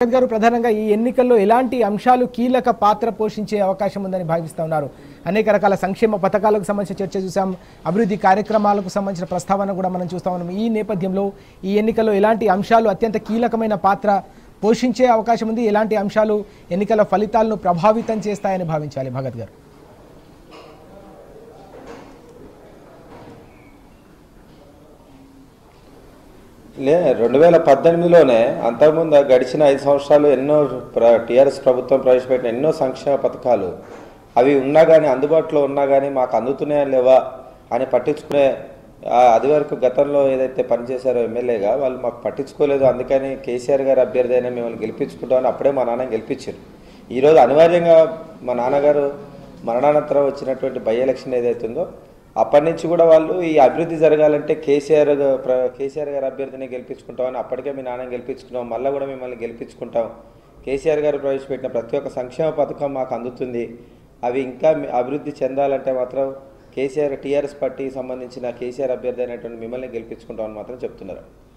భగత్ గారు ప్రధానంగా ఈ ఎన్నికల్లో ఎలాంటి అంశాలు కీలక పాత్ర పోషించే అవకాశం ఉందని భావిస్తూ ఉన్నారు. అనేక రకాల సంక్షేమ పథకాలకు సంబంధించిన చర్చ చూసాం అభివృద్ధి కార్యక్రమాలకు సంబంధించిన ప్రస్తావన కూడా మనం చూస్తా ఉన్నాం. ఈ నేపథ్యంలో ఈ ఎన్నికల్లో ఎలాంటి అంశాలు అత్యంత కీలకమైన పాత్ర పోషించే అవకాశం ఉంది? ఎలాంటి అంశాలు ఎన్నికల ఫలితాలను ప్రభావితం చేస్తాయని భావించాలి? భగత్ గారు. లే రెండు వేల పద్దెనిమిదిలోనే అంతకుముందు గడిచిన ఐదు సంవత్సరాలు ఎన్నో టీఆర్ఎస్ ప్రభుత్వం ప్రవేశపెట్టిన ఎన్నో సంక్షేమ పథకాలు. అవి ఉన్నా కానీ అందుబాటులో ఉన్నా కానీ మాకు అందుతున్నాయా లేవా అని పట్టించుకునే అది వరకు గతంలో ఏదైతే పనిచేశారో ఎమ్మెల్యేగా వాళ్ళు మాకు పట్టించుకోలేదు. అందుకని కేసీఆర్ గారు అభ్యర్థి అయినా మిమ్మల్ని గెలిపించుకుంటామని అప్పుడే మా నాన్న గెలిపించారు. ఈరోజు అనివార్యంగా మా నాన్నగారు మరణానంతరం వచ్చినటువంటి బై ఎలక్షన్ ఏదైతుందో అప్పటి నుంచి కూడా వాళ్ళు ఈ అభివృద్ధి జరగాలంటే కేసీఆర్ ప్ర- కేసీఆర్ గారు అభ్యర్థిని గెలిపించుకుంటామని అప్పటికే మీ నాన్న గెలిపించుకున్నాం మళ్ళీ కూడా మిమ్మల్ని గెలిపించుకుంటాం. కేసీఆర్ గారు ప్రవేశపెట్టిన ప్రతి ఒక్క సంక్షేమ పథకం మాకు అందుతుంది. అవి ఇంకా అభివృద్ధి చెందాలంటే మాత్రం కేసీఆర్ టీఆర్ఎస్ పార్టీకి సంబంధించిన కేసీఆర్ అభ్యర్థి అయినటువంటి మిమ్మల్ని గెలిపించుకుంటామని మాత్రం చెప్తున్నారు.